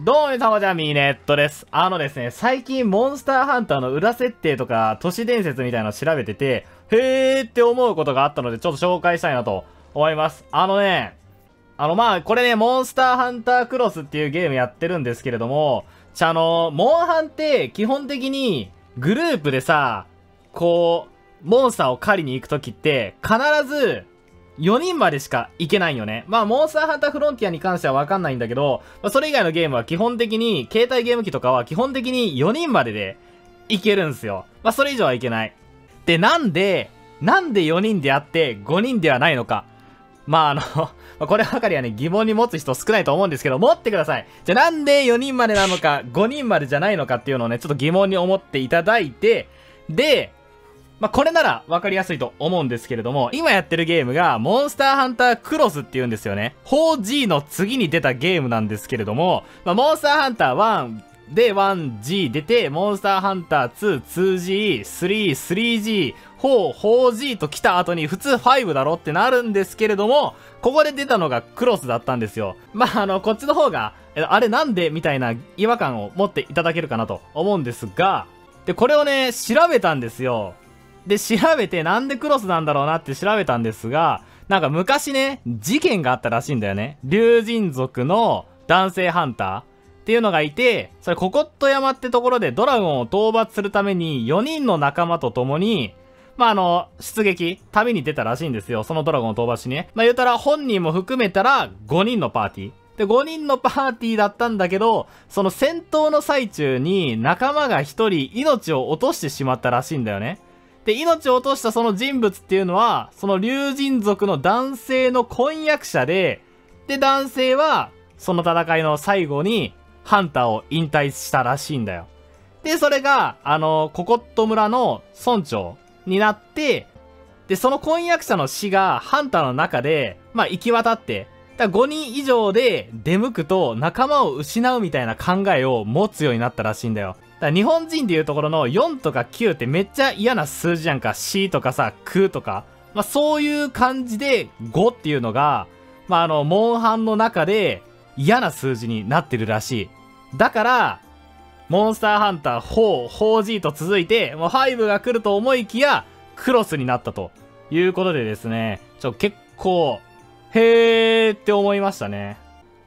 どうも皆様じゃあミーネットです。あのですね、最近モンスターハンターの裏設定とか都市伝説みたいなの調べてて、へーって思うことがあったのでちょっと紹介したいなと思います。あのね、あのまあ、これね、モンスターハンタークロスっていうゲームやってるんですけれども、ちゃあの、モンハンって基本的にグループでさ、こう、モンスターを狩りに行くときって、必ず4人までしか行けないよね。まあ、モンスターハンターフロンティアに関してはわかんないんだけど、まあ、それ以外のゲームは基本的に、携帯ゲーム機とかは基本的に4人までで行けるんすよ。まあ、それ以上はいけない。で、なんで、なんで4人であって5人ではないのか。まあ、あのこればかりはね、疑問に持つ人少ないと思うんですけど、持ってください。じゃあなんで4人までなのか、5人までじゃないのかっていうのをね、ちょっと疑問に思っていただいて、で、まあ、これなら分かりやすいと思うんですけれども、今やってるゲームが、モンスターハンタークロスって言うんですよね。4G の次に出たゲームなんですけれども、まあ、モンスターハンター1で 1G 出て、モンスターハンター2、2G、3、3G、4、4G と来た後に普通5だろってなるんですけれども、ここで出たのがクロスだったんですよ。まあ、あの、こっちの方が、あれなんでみたいな違和感を持っていただけるかなと思うんですが、で、これをね、調べたんですよ。で、調べてなんでクロスなんだろうなって調べたんですが、なんか昔ね、事件があったらしいんだよね。竜神族の男性ハンターっていうのがいて、それココット山ってところでドラゴンを討伐するために4人の仲間と共に、まあ、あの、出撃、旅に出たらしいんですよ。そのドラゴンを討伐しね。まあ、言うたら本人も含めたら5人のパーティー。で、5人のパーティーだったんだけど、その戦闘の最中に仲間が1人命を落としてしまったらしいんだよね。で、命を落としたその人物っていうのは、その竜神族の男性の婚約者で、で、男性は、その戦いの最後に、ハンターを引退したらしいんだよ。で、それが、あの、ココット村の村長になって、で、その婚約者の死が、ハンターの中で、まあ、行き渡って、だ5人以上で出向くと仲間を失うみたいな考えを持つようになったらしいんだよ。だ日本人でいうところの4とか9ってめっちゃ嫌な数字やんか。C とかさ、9とか。まあそういう感じで5っていうのが、まああの、モンハンの中で嫌な数字になってるらしい。だから、モンスターハンター4、4G と続いて、もう5が来ると思いきや、クロスになったということでですね、ちょ、結構、へーって思いましたね。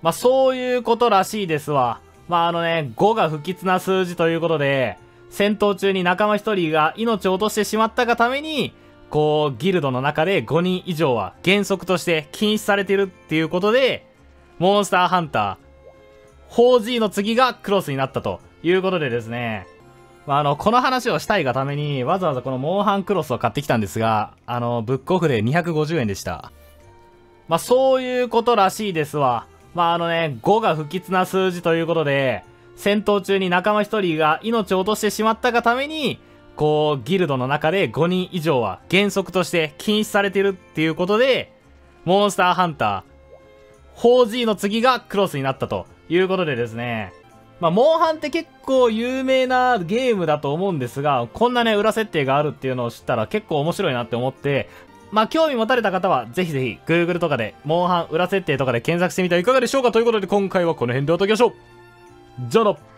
まあそういうことらしいですわ。まああのね、5が不吉な数字ということで、戦闘中に仲間1人が命を落としてしまったがために、こう、ギルドの中で5人以上は原則として禁止されてるっていうことで、モンスターハンター、4G の次がクロスになったということでですね、まあ、あの、この話をしたいがために、わざわざこのモンハンクロスを買ってきたんですが、あの、ブックオフで250円でした。まあ、そういうことらしいですわ。まああのね、5が不吉な数字ということで、戦闘中に仲間1人が命を落としてしまったがために、こう、ギルドの中で5人以上は原則として禁止されてるっていうことで、モンスターハンター、4G の次がクロスになったということでですね。まあ、モンハンって結構有名なゲームだと思うんですが、こんなね、裏設定があるっていうのを知ったら結構面白いなって思って、まあ、興味持たれた方は、ぜひぜひ、Google とかで、モンハン裏設定とかで検索してみてはいかがでしょうか。ということで、今回はこの辺でお届けしましょう。じゃあな。